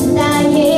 Está lleno.